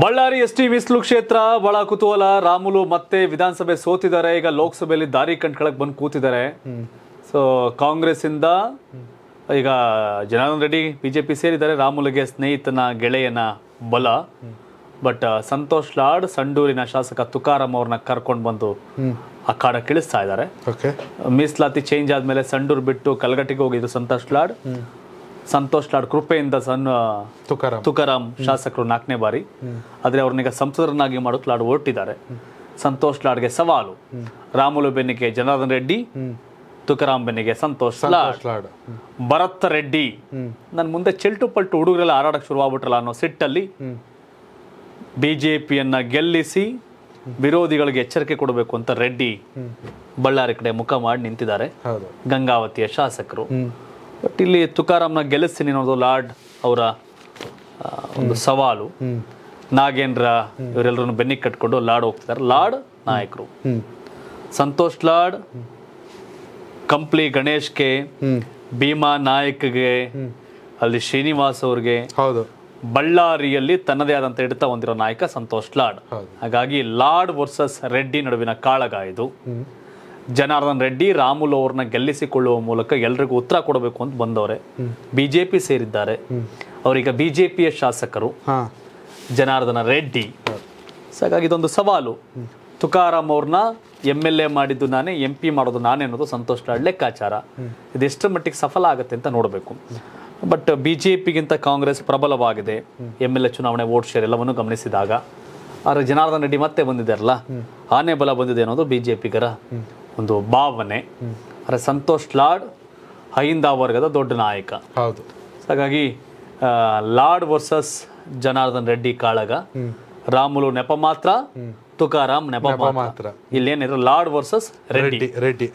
Ballari S T ಮೀಸಲು ಕ್ಷೇತ್ರ ಬಹಳ ಕುತೂಹಲ ರಾಮುಲು ಮತ್ತೆ ವಿಧಾನಸಭೆ ಸೋತಿದ್ದಾರೆ. ಈಗ ಲೋಕಸಭೆಯಲ್ಲಿ ದಾರಿ ಕಂಡ್ಕೊಳಕ್ ಬಂದು ಕೂತಿದ್ದಾರೆ. ಸೊ ಕಾಂಗ್ರೆಸ್ ಇಂದ ಈಗ ಜನಾರ್ದನ್ ರೆಡ್ಡಿ ಬಿಜೆಪಿ ಸೇರಿದ್ದಾರೆ. ರಾಮುಲುಗೆ ಸ್ನೇಹಿತನ ಗೆಳೆಯನ ಬಲ. ಬಟ್ ಸಂತೋಷ್ ಲಾಡ್ ಸಂಡೂರಿನ ಶಾಸಕ ತುಕಾರಾಮ್ ಅವ್ರನ್ನ ಕರ್ಕೊಂಡು ಬಂದು ಅಖಾಡ ಕಿಳಿಸ್ತಾ ಇದ್ದಾರೆ. ಮೀಸಲಾತಿ ಚೇಂಜ್ ಆದ್ಮೇಲೆ ಸಂಡೂರ್ ಬಿಟ್ಟು ಕಲ್ಗಟ್ಟಿಗೆ ಹೋಗಿದ್ದು ಸಂತೋಷ್ ಲಾಡ್. ಸಂತೋಷ್ ಲಾಡ್ ಕೃಪೆಯಿಂದ ಸಣ್ಣ ತುಕಾರಾಮ್. ತುಕಾರಾಮ್ ಶಾಸಕರು ನಾಲ್ಕನೇ ಬಾರಿ. ಆದ್ರೆ ಅವ್ರನ್ನೀಗ ಸಂಸದರನ್ನಾಗಿ ಮಾಡೋಕೆ ಲಾಡ್ ಹೊರಟಿದ್ದಾರೆ. ಸಂತೋಷ್ ಲಾಡ್ಗೆ ಸವಾಲು. ರಾಮುಲು ಬೆನ್ನಿಗೆ ಜನಾರ್ದನ್ ರೆಡ್ಡಿ ತುಕಾರಾಮ್ ಬೆನ್ನಿಗೆ ಸಂತೋಷ್ ಲಾಡ್. ಭರತ್ ರೆಡ್ಡಿ. ನನ್ ಮುಂದೆ ಚೆಲ್ಟು ಪಲ್ಟು ಹುಡುಗರೆಲ್ಲ ಹಾರಾಡಕ್ ಶುರುವಾಗ್ಬಿಟ್ರಲ್ಲ ಅನ್ನೋ ಸಿಟ್ಟಲ್ಲಿ ಬಿಜೆಪಿಯನ್ನ ಗೆಲ್ಲಿಸಿ ವಿರೋಧಿಗಳಿಗೆ ಎಚ್ಚರಿಕೆ ಕೊಡಬೇಕು ಅಂತ ರೆಡ್ಡಿ ಬಳ್ಳಾರಿ ಕಡೆ ಮುಖ ಮಾಡಿ ನಿಂತಿದ್ದಾರೆ. ಗಂಗಾವತಿಯ ಶಾಸಕರು. ಬಟ್ ಇಲ್ಲಿ ತುಕಾರಾಮ್ನ ಗೆಲ್ಲಿಸ್ತೀನಿ ಅನ್ನೋದು ಲಾರ್ಡ್ ಅವರ ಒಂದು ಸವಾಲು. ನಾಗೇಂದ್ರ ಇವರೆಲ್ಲರೂ ಬೆನ್ನಿಗೆ ಕಟ್ಕೊಂಡು ಲಾಡ್ ಹೋಗ್ತಿದ್ದಾರೆ. ಲಾರ್ಡ್ ನಾಯಕರು. ಸಂತೋಷ್ ಲಾಡ್ ಕಂಪ್ಲಿ ಗಣೇಶ್ಗೆ ಭೀಮಾ ನಾಯಕ್ಗೆ ಅಲ್ಲಿ ಶ್ರೀನಿವಾಸ್ ಅವ್ರಿಗೆ ಹೌದು. ಬಳ್ಳಾರಿಯಲ್ಲಿ ತನ್ನದೇ ಆದಂತ ಹಿಡಿತ ಹೊಂದಿರೋ ನಾಯಕ ಸಂತೋಷ್ ಲಾಡ್. ಹಾಗಾಗಿ ಲಾರ್ಡ್ ವರ್ಸಸ್ ರೆಡ್ಡಿ ನಡುವಿನ ಕಾಳಗ ಇದು. ಜನಾರ್ದನ್ ರೆಡ್ಡಿ ರಾಮುಲು ಅವ್ರನ್ನ ಗೆಲ್ಲಿಸಿಕೊಳ್ಳುವ ಮೂಲಕ ಎಲ್ರಿಗೂ ಉತ್ತರ ಕೊಡಬೇಕು ಅಂತ ಬಂದವರೆ. ಬಿಜೆಪಿ ಸೇರಿದ್ದಾರೆ. ಅವರೀಗ ಬಿಜೆಪಿಯ ಶಾಸಕರು ಜನಾರ್ದನ ರೆಡ್ಡಿ. ಸೊ ಹಾಗಾಗಿ ಇದೊಂದು ಸವಾಲು. ತುಕಾರಾಮ್ ಅವ್ರನ್ನ ಎಂ ಎಲ್ ಎ ಮಾಡಿದ್ದು ನಾನೇ ಎಂ ಪಿ ಮಾಡೋದು ನಾನೇ ಅನ್ನೋದು ಸಂತೋಷ್ ಲಾಡ್ ಲೆಕ್ಕಾಚಾರ. ಇದೆಷ್ಟರ ಮಟ್ಟಿಗೆ ಸಫಲ ಆಗುತ್ತೆ ಅಂತ ನೋಡಬೇಕು. ಬಟ್ ಬಿ ಜೆ ಪಿಗಿಂತ ಕಾಂಗ್ರೆಸ್ ಪ್ರಬಲವಾಗಿದೆ. ಎಂ ಎಲ್ ಎ ಚುನಾವಣೆ ವೋಟ್ ಶೇರ್ ಎಲ್ಲವನ್ನು ಗಮನಿಸಿದಾಗ. ಆದರೆ ಜನಾರ್ದನ್ ರೆಡ್ಡಿ ಮತ್ತೆ ಬಂದಿದ್ದಾರಲ್ಲ? ಆನೆ ಬಲ ಬಂದಿದೆ ಅನ್ನೋದು ಬಿ ಜೆ ಪಿಗರ ಒಂದು ಭಾವನೆ. ಅರೆ ಸಂತೋಷ್ ಲಾಡ್ ಹೈಂದ ವರ್ಗದ ದೊಡ್ಡ ನಾಯಕ. ಹೌದು. ಹಾಗಾಗಿ ಲಾರ್ಡ್ ವರ್ಸಸ್ ಜನಾರ್ದನ್ ರೆಡ್ಡಿ ಕಾಳಗ ರಾಮುಲು ನೆಪ ಮಾತ್ರ ತುಕಾರಾಮ್ ನೆಪ ಮಾತ್ರ. ಇಲ್ಲೇನಿದ್ರು ಲಾರ್ಡ್ ವರ್ಸಸ್ ರೆಡ್ಡಿ. ರೆಡ್ಡಿ ರೆಡ್ಡಿ.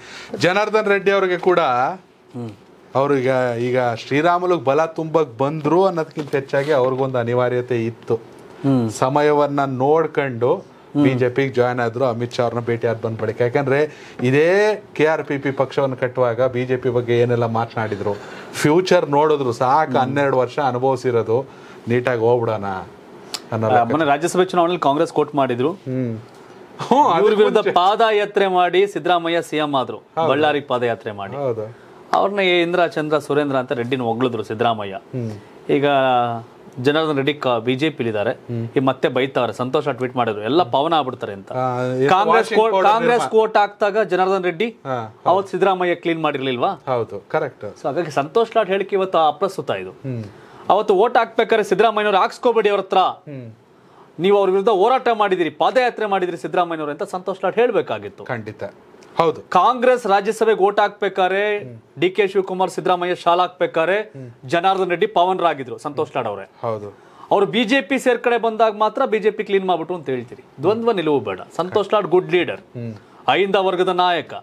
ಜನಾರ್ದನ್ ರೆಡ್ಡಿ ಅವರಿಗೆ ಕೂಡ ಅವ್ರೀಗ ಈಗ ಶ್ರೀರಾಮುಲುಗ್ ಬಲ ತುಂಬಕ್ ಬಂದ್ರು ಅನ್ನೋದಕ್ಕಿಂತ ಹೆಚ್ಚಾಗಿ ಅವ್ರಿಗೊಂದು ಅನಿವಾರ್ಯತೆ ಇತ್ತು. ಸಮಯವನ್ನ ನೋಡ್ಕೊಂಡು ಬಿಜೆಪಿಗೆ ಜಾಯ್ನ್ ಆದ್ರು ಅಮಿತ್ ಶಾ ಅವ್ರನ್ನ ಭೇಟಿ ಆದ್ ಬಂದ್ ಬಳಿಕ ಯಾಕಂದ್ರೆ ಇದೇ ಕೆ ಆರ್ ಪಿ ಪಿ ಪಕ್ಷವನ್ನು ಕಟ್ಟುವಾಗ ಬಿಜೆಪಿ ಬಗ್ಗೆ ಏನೆಲ್ಲ ಮಾತನಾಡಿದ್ರು. ಫ್ಯೂಚರ್ ನೋಡಿದ್ರು ಸಾಕು ಹನ್ನೆರಡು ವರ್ಷ ಅನುಭವಿಸಿರೋದು. ನೀಟಾಗಿ ಹೋಗ್ಬಿಡೋಣ ಮೊನ್ನೆ ರಾಜ್ಯಸಭೆ ಚುನಾವಣೆಯಲ್ಲಿ ಕಾಂಗ್ರೆಸ್ ಕೋಟ್ ಮಾಡಿದ್ರು. ಅವ್ರ ಇವ್ರ ವಿರುದ್ಧ ಪಾದಯಾತ್ರೆ ಮಾಡಿ ಸಿದ್ದರಾಮಯ್ಯ ಸಿಎಂ ಆದ್ರು. ಬಳ್ಳಾರಿ ಪಾದಯಾತ್ರೆ ಮಾಡಿ. ಅವ್ರನ್ನ ಇಂದ್ರ ಚಂದ್ರ ಸುರೇಂದ್ರ ಅಂತ ರೆಡ್ಡಿನ ಒಗ್ಳಿದ್ರು ಸಿದ್ದರಾಮಯ್ಯ. ಈಗ ಜನಾರ್ದನ್ ರೆಡ್ಡಿ ಬಿಜೆಪಿಲಿದ್ದಾರೆ. ಈ ಮತ್ತೆ ಬೈತಾವ್ರೆ ಸಂತೋಷ ಟ್ವೀಟ್ ಮಾಡಿದ್ರು. ಎಲ್ಲ ಪವನ ಆಗ್ಬಿಡ್ತಾರೆ ಅಂತ. ಕಾಂಗ್ರೆಸ್ ಕಾಂಗ್ರೆಸ್ ಕೋಟ್ ಹಾಕ್ದಾಗ ಜನಾರ್ದನ್ ರೆಡ್ಡಿ ಅವತ್ ಅವತ್ತು ಸಿದ್ದರಾಮಯ್ಯ ಕ್ಲೀನ್ ಮಾಡಿರ್ಲಿಲ್ವಾ? ಹೌದು ಕರೆಕ್ಟ್ ಸೊ ಹಾಗಾಗಿ ಸಂತೋಷ್ ಲಾಟ್ ಹೇಳಿಕೆ ಇವತ್ತು ಅಪ್ರಸ್ತುತ ಇದು. ಅವತ್ತು ಓಟ್ ಹಾಕ್ಬೇಕಾದ್ರೆ ಸಿದ್ದರಾಮಯ್ಯವ್ರು ಹಾಕ್ಸ್ಕೋಬೇಡಿ ಅವ್ರ ಹತ್ರ. ನೀವು ಅವ್ರ ವಿರುದ್ಧ ಹೋರಾಟ ಮಾಡಿದಿರಿ ಪಾದಯಾತ್ರೆ ಮಾಡಿದಿರಿ ಸಿದ್ದರಾಮಯ್ಯನವ್ರು ಅಂತ ಸಂತೋಷ್ ಲಾಟ್ ಹೇಳ್ಬೇಕಾಗಿತ್ತು. ಖಂಡಿತ. ಹೌದು. ಕಾಂಗ್ರೆಸ್ ರಾಜ್ಯಸಭೆಗೆ ಓಟ್ ಹಾಕ್ಬೇಕಾರೆ ಡಿ ಕೆ ಶಿವಕುಮಾರ್ ಸಿದ್ದರಾಮಯ್ಯ ಶಾಲಾ ಹಾಕ್ಬೇಕಾರೆ ಜನಾರ್ದನ್ ರೆಡ್ಡಿ ಪವನ್ರಾಗಿದ್ರು ಸಂತೋಷ್ ಲಾಡ್ ಅವರೇ. ಹೌದು. ಅವ್ರು ಬಿಜೆಪಿ ಸೇರ್ಕಡೆ ಬಂದಾಗ ಮಾತ್ರ ಬಿಜೆಪಿ ಕ್ಲೀನ್ ಮಾಡ್ಬಿಟ್ಟು ಅಂತ ಹೇಳ್ತೀರಿ. ದ್ವಂದ್ವ ನಿಲುವು ಬೇಡ. ಸಂತೋಷ್ ಲಾಡ್ ಗುಡ್ ಲೀಡರ್ ಅಹಿಂದ ವರ್ಗದ ನಾಯಕ.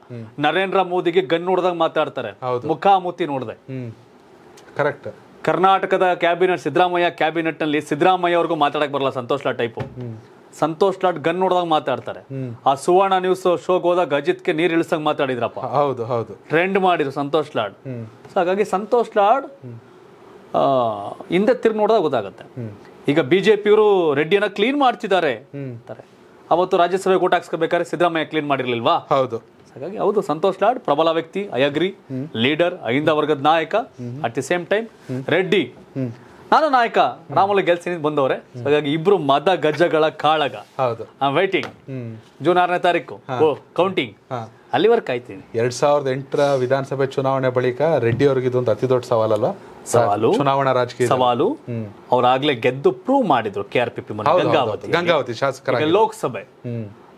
ನರೇಂದ್ರ ಮೋದಿಗೆ ಗನ್ ನೋಡ್ದಾಗ ಮಾತಾಡ್ತಾರೆ. ಮುಖಾಮುತಿ ಮುಖಾಮುಖಿ ನೋಡ್ದೆ. ಕರೆಕ್ಟ್ ಕರ್ನಾಟಕದ ಕ್ಯಾಬಿನೆಟ್ ಸಿದ್ದರಾಮಯ್ಯ ಕ್ಯಾಬಿನೆಟ್ನಲ್ಲಿ ಸಿದ್ದರಾಮಯ್ಯ ಅವ್ರಿಗೂ ಮಾತಾಡಕ್ ಬರಲ್ಲ ಸಂತೋಷ್ ಲಾಡ್ ಟೈಪು ಸಂತೋಷ್ ಲಾಡ್ ಗನ್ ನೋಡಿದಾಗ ಮಾತಾಡ್ತಾರೆ. ಆ ಸುವರ್ಣ ನ್ಯೂಸ್ ಶೋಗ್ ಹೋದಾಗ ಅಜಿತ್ಗೆ ನೀರ್ ಇಳಿಸಂಗ್ ಮಾತಾಡಿದ್ರಪ್ಪ. ಹೌದು ಹೌದು. ಟ್ರೆಂಡ್ ಮಾಡಿದ್ರು ಸಂತೋಷ್ ಲಾಡ್. ಸೊ ಹಾಗಾಗಿ ಸಂತೋಷ್ ಲಾಡ್ ಆ, ಹಿಂದೆ ತಿರ್ಗಿ ನೋಡಿದಾಗ ಗೊತ್ತಾಗುತ್ತೆ. ಈಗ ಬಿಜೆಪಿಯವರು ರೆಡ್ಡಿಯನ್ನ ಕ್ಲೀನ್ ಮಾಡ್ತಿದ್ದಾರೆ. ಅಂತಾರೆ. ಅವತ್ತು ರಾಜ್ಯಸಭೆ ಓಟ್ ಹಾಕ್ಸ್ಕೋಬೇಕಾದ್ರೆ ಸಿದ್ದರಾಮಯ್ಯ ಕ್ಲೀನ್ ಮಾಡಿರ್ಲಿಲ್ವಾ? ಹೌದು. ಹಾಗಾಗಿ ಹೌದು ಸಂತೋಷ್ ಲಾಡ್ ಪ್ರಬಲ ವ್ಯಕ್ತಿ ಐ ಅಗ್ರಿ ಲೀಡರ್ ಅಹಿಂದ ವರ್ಗದ ನಾಯಕ. At the same time Reddy. ನಾನು ನಾಯಕ ರಾಮುಲು ಗೆಲ್ಸಿನಿಂದ ಬಂದವ್ರೆ. ಹಾಗಾಗಿ ಇಬ್ರು ಮದ ಗಜ್ಜಗಳ ಕಾಳಗ. ಹೌದು. ವೈಟಿಂಗ್ ಜೂನ್ ಆರನೇ ತಾರೀಕು. ಕೌಂಟಿಂಗ್ ಅಲ್ಲಿವರೆಗೆ ಕಾಯ್ತೀನಿ. ಎರಡ್ ಸಾವಿರದ ಎಂಟರ ವಿಧಾನಸಭೆ ಚುನಾವಣೆ ಬಳಿಕ ರೆಡ್ಡಿ ಅವ್ರಿಗೆ ಇದೊಂದು ಅತಿ ದೊಡ್ಡ ಸವಾಲಲ್ಲ ಸವಾಲು? ಚುನಾವಣಾ ರಾಜಕೀಯ ಸವಾಲು? ಅವ್ರಾಗ್ಲೇ ಗೆದ್ದು ಪ್ರೂವ್ ಮಾಡಿದ್ರು K R P P Gangavathi. Gangavathi ಶಾಸಕರ ಲೋಕಸಭೆ.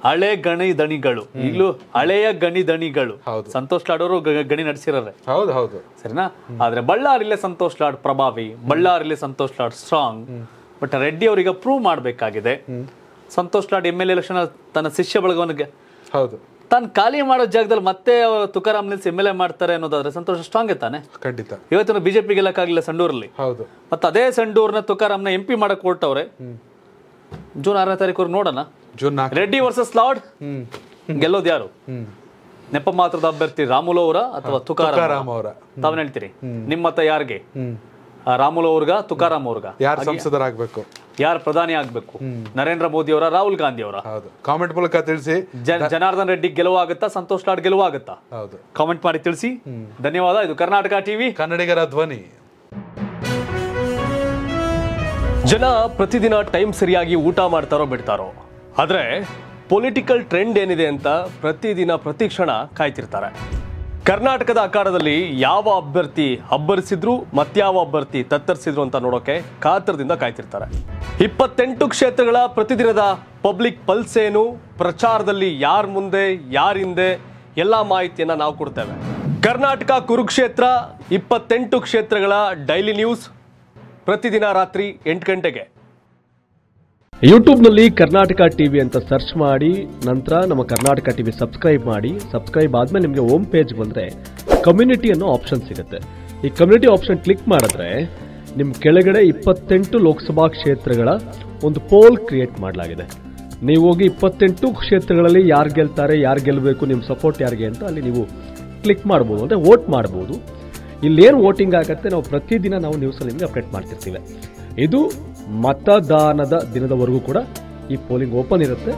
ಹಳೆ ಗಣಿ ದಣಿಗಳು ಈಗಲೂ ಹಳೆಯ ಗಣಿ ದಣಿಗಳು ಹೌದು. ಸಂತೋಷ್ ಲಾಡ್ ಅವರು ಗಣಿ ನಡೆಸಿರೋರೆ. ಹೌದು ಹೌದು. ಸರಿನಾ? ಆದ್ರೆ ಬಳ್ಳಾರಿಲೇ ಸಂತೋಷ್ ಲಾಡ್ ಪ್ರಭಾವಿ ಬಳ್ಳಾರಿಲೇ ಸಂತೋಷ್ ಲಾಡ್ ಸ್ಟ್ರಾಂಗ್. ಬಟ್ ರೆಡ್ಡಿ ಅವರಿಗೆ ಪ್ರೂವ್ ಮಾಡಬೇಕಾಗಿದೆ. Santosh Lad M L election ತನ್ನ ಶಿಷ್ಯ ಬಳಗವನಿಗೆ. ಹೌದು. ತಾನು ಖಾಲಿ ಮಾಡೋ ಜಾಗದಲ್ಲಿ ಮತ್ತೆ ತುಕಾರಾಮ್ ನಿಲ್ಸಿ ಎಂ ಎಲ್ ಎ ಮಾಡ್ತಾರೆ ಅನ್ನೋದಾದ್ರೆ ಸಂತೋಷ ಸ್ಟ್ರಾಂಗ್ ತಾನೆ? ಖಂಡಿತ. ಇವತ್ತಿನ ಬಿಜೆಪಿ ಗೆಲ್ಲಕ್ಕಾಗಲಿಲ್ಲ ಸಂಡೂರಲ್ಲಿ. ಹೌದು. ಮತ್ತೆ ಅದೇ ಸಂಡೂರ್ನ ತುಕಾರಾಮ್ನ ಎಂ ಪಿ ಮಾಡಕ್ ಹೊರಟವ್ರೆ. ಜೂನ್ ಆರನೇ ತಾರೀಕು ನೋಡೋಣ. June Reddy versus Lad. ಗೆಲ್ಲೋದು ಯಾರು? ನೆಪ ಮಾತ್ರದ ಅಭ್ಯರ್ಥಿ ರಾಮುಲು ಅವರ ಅಥವಾ ತುಕಾರಾಮ್ ಅವರ? ತಾವೇನ್ ಹೇಳ್ತೀರಿ? ನಿಮ್ಮ ಮತ ಯಾರಿಗೆ? ರಾಮುಲು ಅವ್ರಗ ತುಕಾರಾಮ್ ಅವ್ರಗ? ಯಾರು ಸಂಸದರಾಗಬೇಕು? ಯಾರು ಪ್ರಧಾನಿ ಆಗ್ಬೇಕು? ನರೇಂದ್ರ ಮೋದಿ ಅವರ ರಾಹುಲ್ ಗಾಂಧಿ ಅವರ? ಹೌದು. ಕಾಮೆಂಟ್ ಮೂಲಕ ತಿಳಿಸಿ. ಜನಾರ್ದನ್ ರೆಡ್ಡಿ ಗೆಲುವಾಗುತ್ತಾ ಸಂತೋಷ್ ಲಾಡ್ ಗೆಲುವಾಗುತ್ತಾ? ಹೌದು. ಕಾಮೆಂಟ್ ಮಾಡಿ ತಿಳಿಸಿ. ಧನ್ಯವಾದ. ಇದು ಕರ್ನಾಟಕ ಟಿವಿ. ಕನ್ನಡಿಗರ ಧ್ವನಿ. ಜನ ಪ್ರತಿದಿನ ಟೈಮ್ ಸರಿಯಾಗಿ ಊಟ ಮಾಡ್ತಾರೋ ಬಿಡ್ತಾರೋ. ಆದರೆ ಪೊಲಿಟಿಕಲ್ ಟ್ರೆಂಡ್ ಏನಿದೆ ಅಂತ ಪ್ರತಿದಿನ ಪ್ರತಿ ಕ್ಷಣ ಕಾಯ್ತಿರ್ತಾರೆ. ಕರ್ನಾಟಕದ ಅಖಾಡದಲ್ಲಿ ಯಾವ ಅಭ್ಯರ್ಥಿ ಅಬ್ಬರಿಸಿದ್ರು ಮತ್ಯಾವ ಅಭ್ಯರ್ಥಿ ತತ್ತರಿಸಿದ್ರು ಅಂತ ನೋಡೋಕೆ ಕಾತರದಿಂದ ಕಾಯ್ತಿರ್ತಾರೆ. ಇಪ್ಪತ್ತೆಂಟು ಕ್ಷೇತ್ರಗಳ ಪ್ರತಿದಿನದ ಪಬ್ಲಿಕ್ ಪಲ್ಸ್ ಏನು, ಪ್ರಚಾರದಲ್ಲಿ ಯಾರ ಮುಂದೆ, ಯಾರ ಹಿಂದೆ, ಎಲ್ಲ ಮಾಹಿತಿಯನ್ನ ನಾವು ಕೊಡ್ತೇವೆ. ಕರ್ನಾಟಕ ಕುರುಕ್ಷೇತ್ರ, ಇಪ್ಪತ್ತೆಂಟು ಕ್ಷೇತ್ರಗಳ ಡೈಲಿ ನ್ಯೂಸ್ ಪ್ರತಿದಿನ ರಾತ್ರಿ ಎಂಟು ಗಂಟೆಗೆ. ಯೂಟ್ಯೂಬ್ನಲ್ಲಿ ಕರ್ನಾಟಕ ಟಿವಿ ಅಂತ ಸರ್ಚ್ ಮಾಡಿ, ನಂತರ ನಮ್ಮ ಕರ್ನಾಟಕ ಟಿವಿ ಸಬ್ಸ್ಕ್ರೈಬ್ ಮಾಡಿ, ಸಬ್ಸ್ಕ್ರೈಬ್ ಆದ್ಮೇಲೆ ನಿಮಗೆ ಹೋಮ್ ಪೇಜ್ ಬಂದರೆ ಕಮ್ಯುನಿಟಿ ಅನ್ನೋ ಆಪ್ಷನ್ ಸಿಗುತ್ತೆ. ಈ ಕಮ್ಯುನಿಟಿ ಆಪ್ಷನ್ ಕ್ಲಿಕ್ ಮಾಡಿದ್ರೆ ನಿಮ್ಮ ಕೆಳಗಡೆ ಇಪ್ಪತ್ತೆಂಟು ಲೋಕಸಭಾ ಕ್ಷೇತ್ರಗಳ ಒಂದು ಪೋಲ್ ಕ್ರಿಯೇಟ್ ಮಾಡಲಾಗಿದೆ. ನೀವು ಹೋಗಿ ಇಪ್ಪತ್ತೆಂಟು ಕ್ಷೇತ್ರಗಳಲ್ಲಿ ಯಾರು ಗೆಲ್ತಾರೆ, ಯಾರು ಗೆಲ್ಲಬೇಕು ನಿಮ್ಮ ಸಪೋರ್ಟ್ ಯಾರಿಗೆ ಅಂತ ಅಲ್ಲಿ ನೀವು ಕ್ಲಿಕ್ ಮಾಡ್ಬೋದು, ಅಂದರೆ ವೋಟ್ ಮಾಡ್ಬೋದು. ಇಲ್ಲೇನು ವೋಟಿಂಗ್ ಆಗುತ್ತೆ, ನಾವು ಪ್ರತಿದಿನ ನಾವು ನ್ಯೂಸಲ್ಲಿ ನಿಮಗೆ ಅಪ್ಡೇಟ್ ಮಾಡ್ತಿರ್ತೀವಿ. ಇದು ಮತದಾನದ ದಿನದವರೆಗೂ ಕೂಡ ಈ ಪೋಲಿಂಗ್ ಓಪನ್ ಇರುತ್ತೆ.